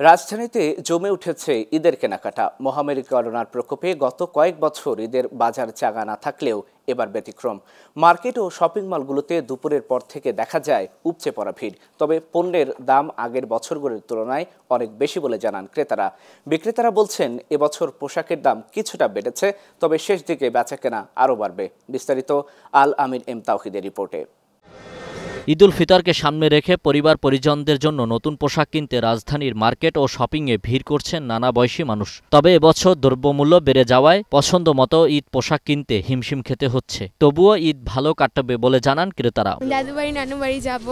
রাজধানীতে জমে উঠেছে ঈদের কেনাকাটা। মহামারী করোনার প্রকোপে গত কয়েক বছর ঈদের বাজার চাগা না থাকলেও এবার ব্যতিক্রম। মার্কেট ও শপিং মলগুলোতে দুপুরের পর থেকে দেখা যায় উপচে পড়া ভিড়। তবে পণ্যের দাম আগের বছরগুলোর তুলনায় অনেক বেশি বলে জানান ক্রেতারা। বিক্রেতারা বলছেন, এবছর পোশাকের দাম কিছুটা বেড়েছে, তবে শেষ দিকে বেচাকেনা আরও বাড়বে। বিস্তারিত আল আমির এম তাওহিদের রিপোর্টে। ঈদুল ফিতরকে সামনে রেখে পরিবার পরিজনদের জন্য নতুন পোশাক কিনতে রাজধানীর মার্কেট ও শপিংয়ে ভিড় করছেন নানা বয়সী মানুষ। তবে এবছর দ্রব্যমূল্য বেড়ে যাওয়ায় পছন্দ মতো ঈদ পোশাক কিনতে হিমশিম খেতে হচ্ছে। তবুও ঈদ ভালো কাটবে বলে জানান ক্রেতারা। দাদু বাড়ি নানু বাড়ি যাব।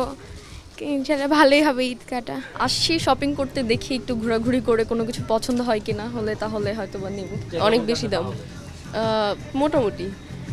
ইনশাল্লাহ ভালোই হবে ঈদ কাটা। আসছি শপিং করতে দেখি একটু ঘোরাঘুরি করে কোনো কিছু পছন্দ হয় কিনা হলে তাহলে হয়তো বা নেব অনেক বেশি দাম। আহ, মোটামুটি।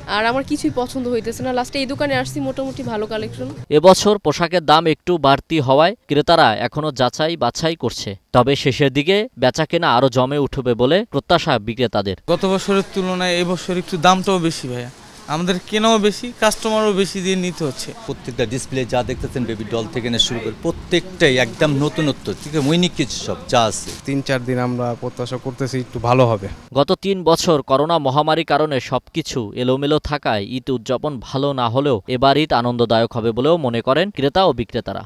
আর আমার কিছুই পছন্দ হইতেছে না। লাস্টে এই দোকানে আসছি মোটামুটি ভালো কালেকশন এবছর পোশাকের দাম একটু বাড়তি হওয়ায় ক্রেতারা এখনও যাচাই বাছাই করছে। তবে শেষের দিকে বেচা কেনা আরও জমে উঠবে বলে প্রত্যাশা বিক্রেতাদের। গত বছরের তুলনায় এবছর একটু দামটাও বেশি ভাইয়া। আমাদের কেনাও বেশি কাস্টমারও বেশি দিয়ে নিতে হচ্ছে। প্রত্যেকটা ডিসপ্লে যা দেখতেছেন বেবি ডল থেকে না শুরু করে প্রত্যেকটাই একদম নতুনত্ব ঠিক আছে? মৈনিক কিছু সব যা আছে। তিন চার দিন আমরা প্রত্যাশা করতেছি একটু ভালো হবে। গত তিন বছর করোনা মহামারীর কারণে সবকিছু এলোমেলো থাকায় ঈদ উদযাপন ভালো না হলেও এবার ঈদ আনন্দদায়ক হবে বলেও মনে করেন ক্রেতা ও বিক্রেতারা।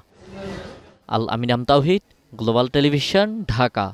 আল আমিনাম তাওহিদ গ্লোবাল টেলিভিশন ঢাকা